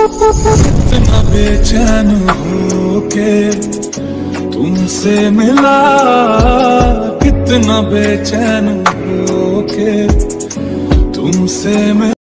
कितना बेचैन होके तुमसे मिला कितना बेचैन होके तुमसे मिला।